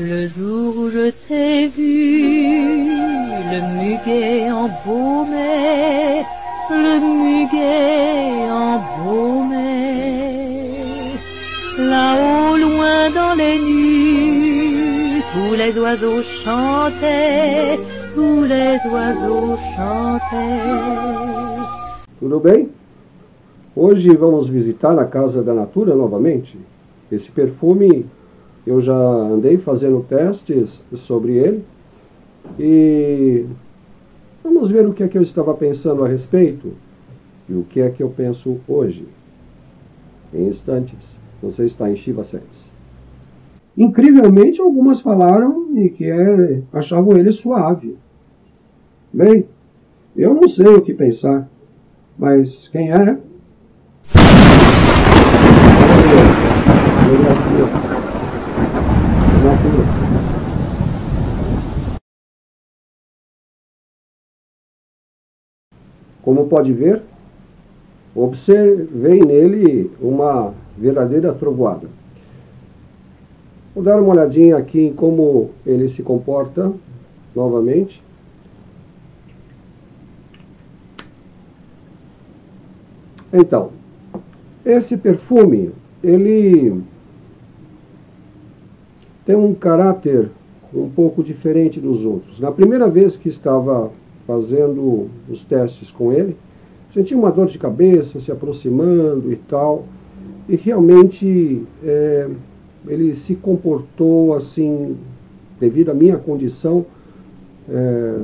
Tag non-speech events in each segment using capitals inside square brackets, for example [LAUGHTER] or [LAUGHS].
Le jour où je t'ai vu, le muguet embaumé, le muguet embaumé. Là-haut, loin dans les nues, tous les oiseaux chantaient, tous les oiseaux chantaient. Tudo bem? Hoje vamos visitar a Casa da Natura novamente. Esse perfume eu já andei fazendo testes sobre ele e vamos ver o que é que eu estava pensando a respeito e o que é que eu penso hoje. Em instantes, você está em Shiva Sets. Incrivelmente, algumas falaram e que é, achavam ele suave. Bem, eu não sei o que pensar, mas quem é? Como pode ver, observei nele uma verdadeira trovoada. Vou dar uma olhadinha aqui em como ele se comporta novamente. Então, esse perfume, ele tem um caráter um pouco diferente dos outros. Na primeira vez que estava fazendo os testes com ele, senti uma dor de cabeça se aproximando e tal, e realmente é, ele se comportou assim, devido à minha condição, é,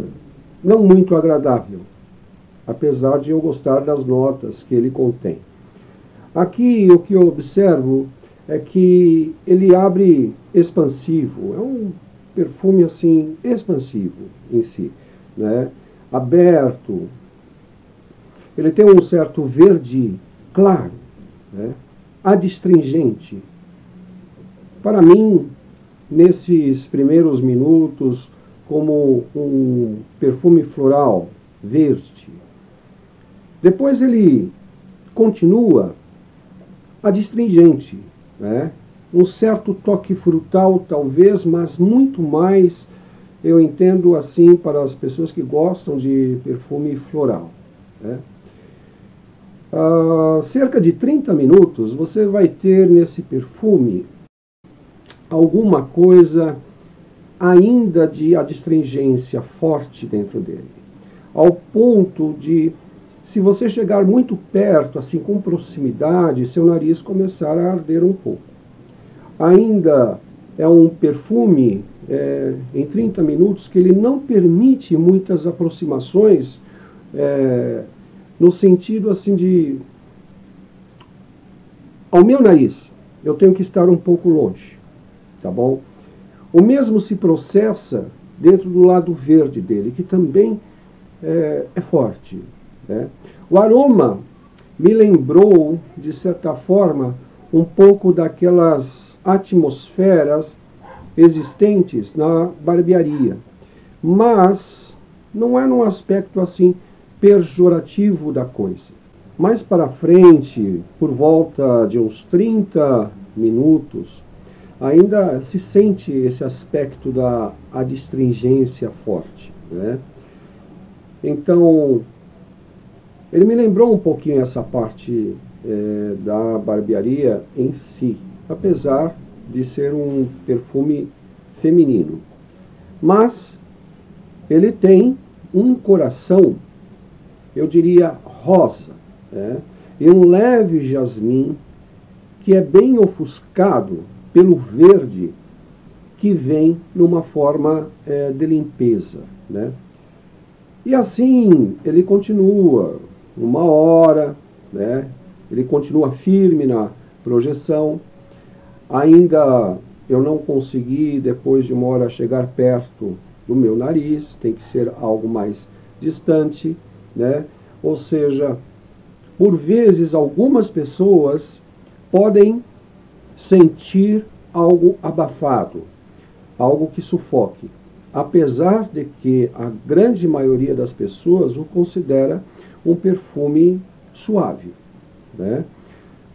não muito agradável, apesar de eu gostar das notas que ele contém. Aqui o que eu observo é que ele abre expansivo, é um perfume assim expansivo em si, né? aberto. Ele tem um certo verde claro, né? adstringente. Para mim, nesses primeiros minutos, como um perfume floral verde. Depois ele continua adstringente, né? um certo toque frutal, talvez, mas muito mais, eu entendo assim, para as pessoas que gostam de perfume floral. Né? Uh, cerca de 30 minutos, você vai ter nesse perfume alguma coisa ainda de adstringência forte dentro dele, ao ponto de, se você chegar muito perto, assim com proximidade, seu nariz começar a arder um pouco. Ainda é um perfume é, em 30 minutos que ele não permite muitas aproximações é, no sentido assim de ao meu nariz eu tenho que estar um pouco longe tá bom? O mesmo se processa dentro do lado verde dele que também é, é forte né? o aroma me lembrou de certa forma um pouco daquelas atmosferas existentes na barbearia. Mas não é num aspecto assim pejorativo da coisa. Mais para frente, por volta de uns 30 minutos, ainda se sente esse aspecto da adstringência forte. Né? Então, ele me lembrou um pouquinho essa parte é, da barbearia em si apesar de ser um perfume feminino. Mas ele tem um coração, eu diria rosa, né? e um leve jasmim que é bem ofuscado pelo verde que vem numa forma é, de limpeza. Né? E assim ele continua uma hora, né? ele continua firme na projeção, Ainda eu não consegui, depois de uma hora, chegar perto do meu nariz, tem que ser algo mais distante, né? Ou seja, por vezes algumas pessoas podem sentir algo abafado, algo que sufoque, apesar de que a grande maioria das pessoas o considera um perfume suave, né?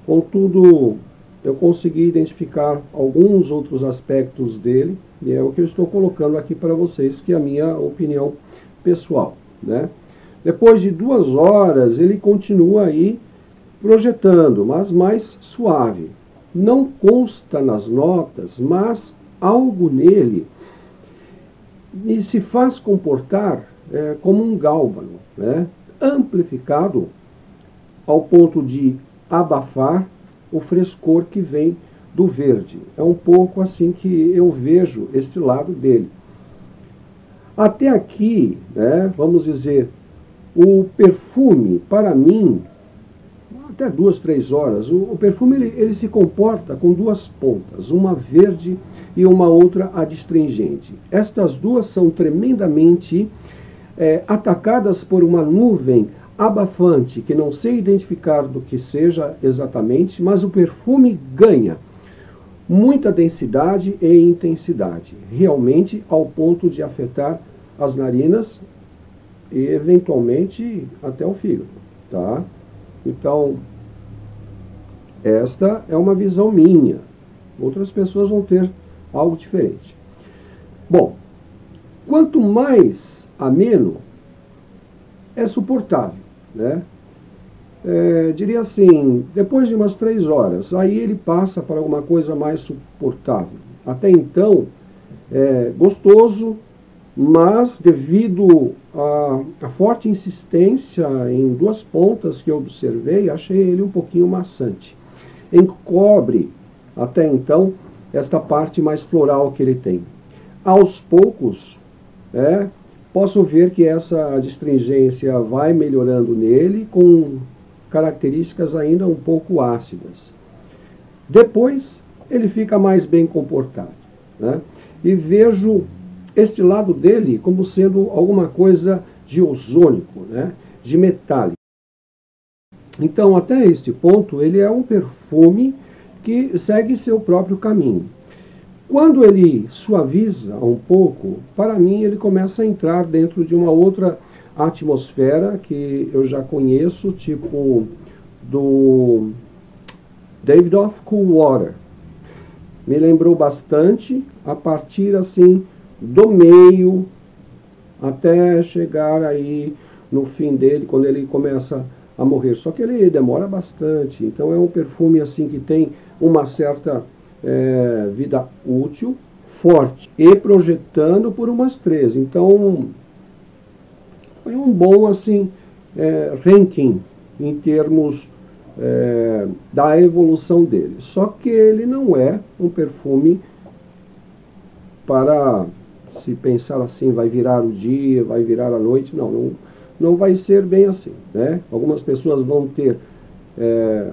Contudo, eu consegui identificar alguns outros aspectos dele, e é o que eu estou colocando aqui para vocês, que é a minha opinião pessoal. Né? Depois de duas horas, ele continua aí projetando, mas mais suave. Não consta nas notas, mas algo nele me se faz comportar é, como um gálbano, né? amplificado ao ponto de abafar o frescor que vem do verde. É um pouco assim que eu vejo este lado dele. Até aqui, né, vamos dizer, o perfume, para mim, até duas, três horas, o, o perfume ele, ele, se comporta com duas pontas, uma verde e uma outra adstringente. Estas duas são tremendamente é, atacadas por uma nuvem abafante, que não sei identificar do que seja exatamente, mas o perfume ganha muita densidade e intensidade, realmente ao ponto de afetar as narinas e eventualmente até o fígado, tá? Então, esta é uma visão minha. Outras pessoas vão ter algo diferente. Bom, quanto mais ameno, é suportável, né? É, diria assim, depois de umas três horas, aí ele passa para alguma coisa mais suportável. Até então, é gostoso, mas devido à forte insistência em duas pontas que eu observei, achei ele um pouquinho maçante. Encobre, até então, esta parte mais floral que ele tem. Aos poucos, é, posso ver que essa adstringência vai melhorando nele, com características ainda um pouco ácidas. Depois, ele fica mais bem comportado. Né? E vejo este lado dele como sendo alguma coisa de ozônico, né? de metálico. Então, até este ponto, ele é um perfume que segue seu próprio caminho. Quando ele suaviza um pouco, para mim ele começa a entrar dentro de uma outra atmosfera que eu já conheço, tipo do Davidoff Cool Water. Me lembrou bastante a partir assim do meio até chegar aí no fim dele, quando ele começa a morrer. Só que ele demora bastante, então é um perfume assim que tem uma certa é, vida útil, forte e projetando por umas três. Então foi um bom assim é, ranking em termos é, da evolução dele. Só que ele não é um perfume para se pensar assim, vai virar o dia, vai virar a noite, não, não, não vai ser bem assim. Né? Algumas pessoas vão ter é,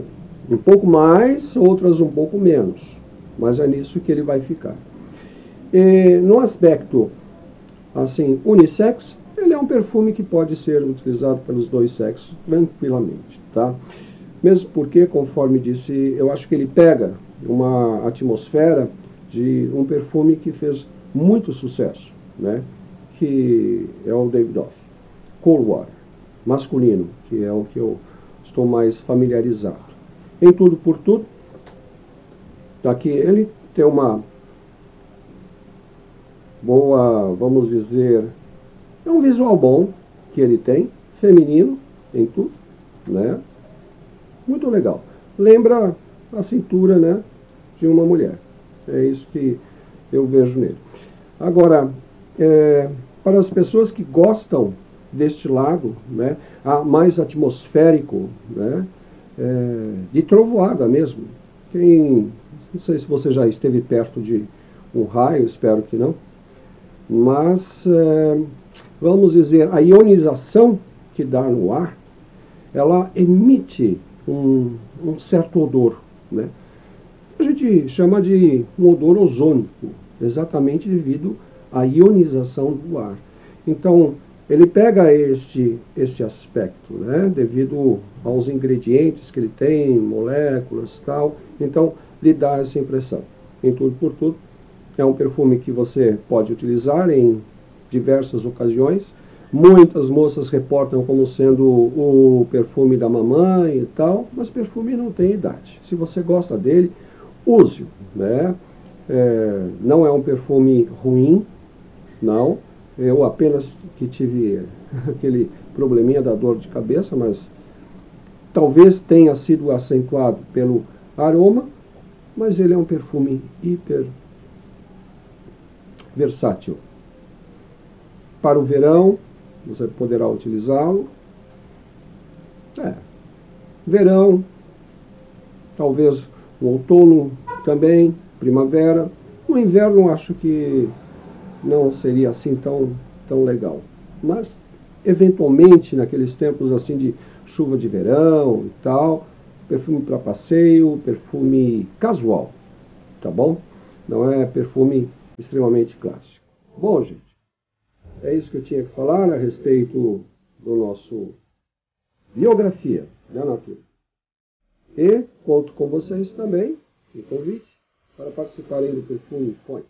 um pouco mais, outras um pouco menos, mas é nisso que ele vai ficar. E, no aspecto assim unissex, ele é um perfume que pode ser utilizado pelos dois sexos tranquilamente, tá? Mesmo porque, conforme disse, eu acho que ele pega uma atmosfera de um perfume que fez muito sucesso, né? que é o David Off. Cold Water, masculino, que é o que eu estou mais familiarizado. Em tudo por tudo, daqui ele tem uma boa, vamos dizer, é um visual bom que ele tem, feminino em tudo, né? Muito legal. Lembra a cintura, né, de uma mulher. É isso que eu vejo nele. Agora, é, para as pessoas que gostam deste lado, né, mais atmosférico, né, é, de trovoada mesmo. Quem, não sei se você já esteve perto de um raio, espero que não, mas é, vamos dizer, a ionização que dá no ar, ela emite um, um certo odor, né? A gente chama de um odor ozônico, exatamente devido à ionização do ar. Então, ele pega este, este aspecto, né, devido aos ingredientes que ele tem, moléculas tal, então lhe dá essa impressão. Em tudo por tudo, é um perfume que você pode utilizar em diversas ocasiões. Muitas moças reportam como sendo o perfume da mamãe e tal, mas perfume não tem idade. Se você gosta dele, use-o. Né? É, não é um perfume ruim, não. Eu apenas que tive [LAUGHS] aquele probleminha da dor de cabeça, mas talvez tenha sido acentuado pelo aroma, mas ele é um perfume hiper versátil. Para o verão, você poderá utilizá-lo. É. Verão, talvez no outono também, primavera. No inverno acho que não seria assim tão, tão legal. Mas, eventualmente, naqueles tempos assim de chuva de verão e tal, perfume para passeio, perfume casual, tá bom? Não é perfume extremamente clássico. Bom, gente, é isso que eu tinha que falar a respeito do nosso biografia da natureza. E conto com vocês também, um convite, para participarem do Perfume Point.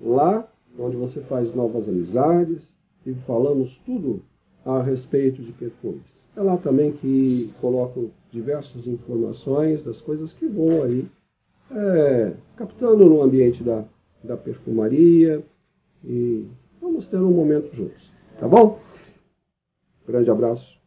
Lá, onde você faz novas amizades e falamos tudo a respeito de perfumes. É lá também que coloco diversas informações das coisas que vou aí é, captando no ambiente da, da perfumaria e vamos ter um momento juntos. Tá bom? Grande abraço.